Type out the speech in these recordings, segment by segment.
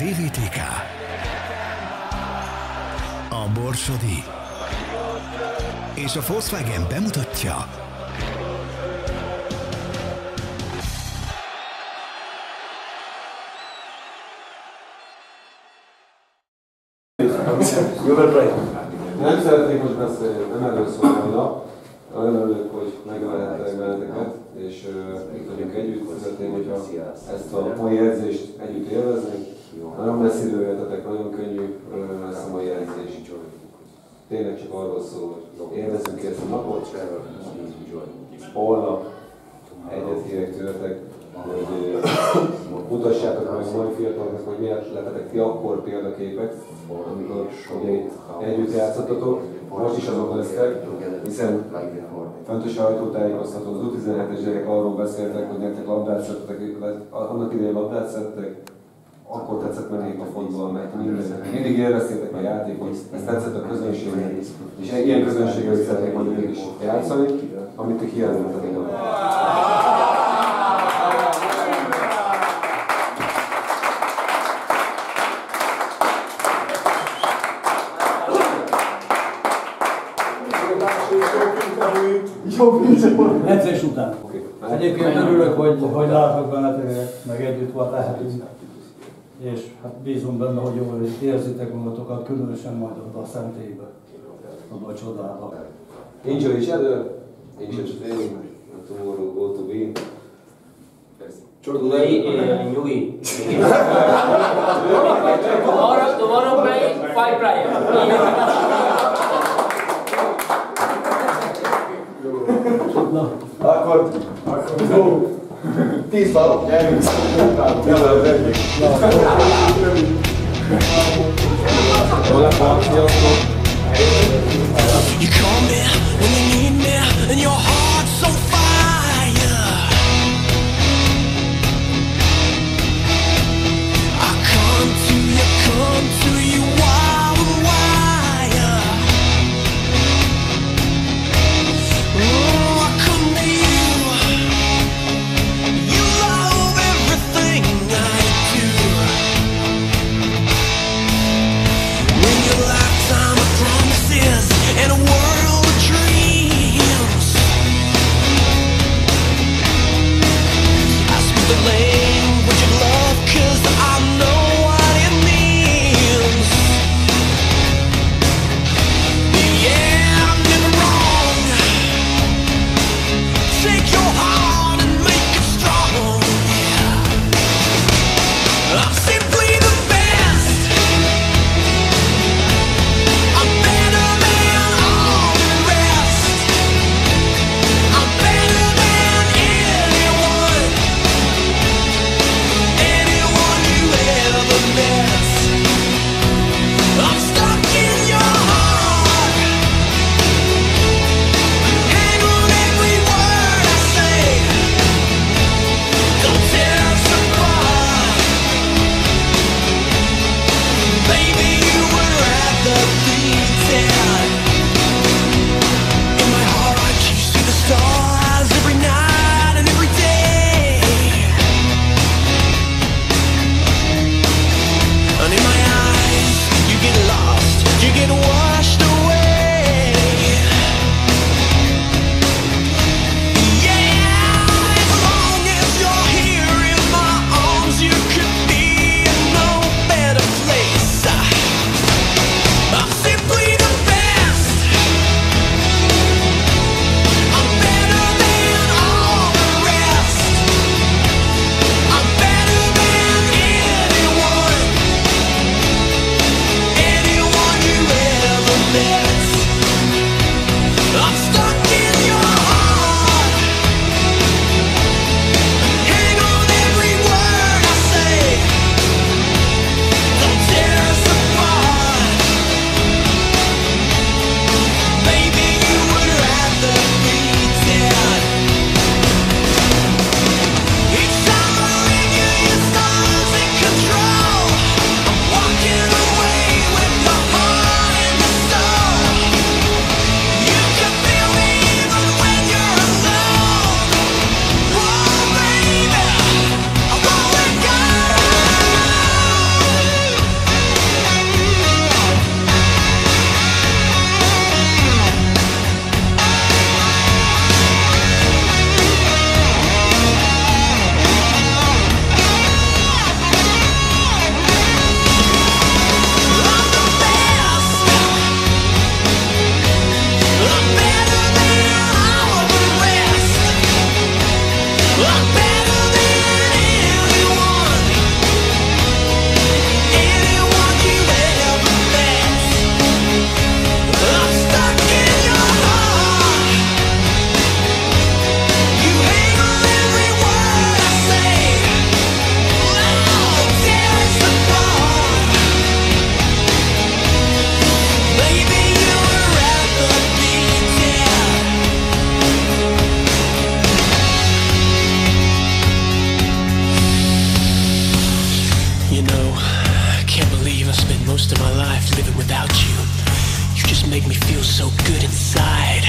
DVTK. A Borsodi. És a Volkswagen bemutatja. Nem szeretnék most beszélni, nem erről szól a nap. Nagyon örülök, hogy megvehettek benneteket, és uh, itt vagyunk együtt. Szeretném, hogyha ezt a mai edzést együtt élveznénk. Nagyon messziről jöttetek, nagyon könnyű uh, lesz a mai edzés. Tényleg csak arról szól, hogy élvezzünk ezt a napot. Holnap egyet kérek tőletek, hogy mutassátok meg a mai fiataloknak, hogy miért lettetek ti akkor példaképek, amikor ugye itt együtt játszottatok, most is azok lesztek, hiszen fontos sajtótájékoztató, az U17-es gyerekek arról beszéltek, hogy nektek labdát szedtek, annak idején labdát szedtek, akkor tetszett menni a fontból, mert mindig élveztétek a játékot, ez tetszett a közönségnek, és ilyen közönséggel szeretnék majd ők is játszani, amit ti hiányoltatok. Edzés után. Egyébként örülök, hogy, hogy látok benneteket, meg együtt volt lehetünk. És hát bízom benne, hogy jól érzitek magatokat, különösen majd ott a szentélybe, abban a csodában. Enjoy each other, enjoy and tomorrow go to win. Today uh, Nyugi. tomorrow, tomorrow play five players. Na, Akkor, akkor Please vote. Yeah, no, you. You call me Yeah. Make me feel so good inside.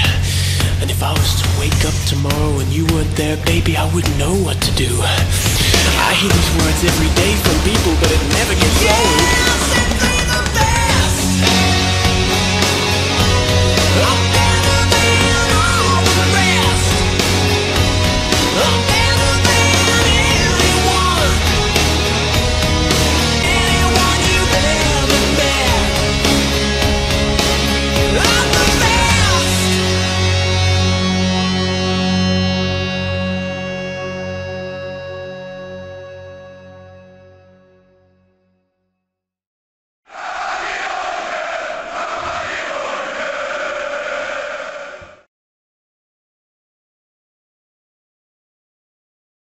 And if I was to wake up tomorrow and you weren't there, baby, I wouldn't know what to do. I hear these words every day from people, but it never gets old.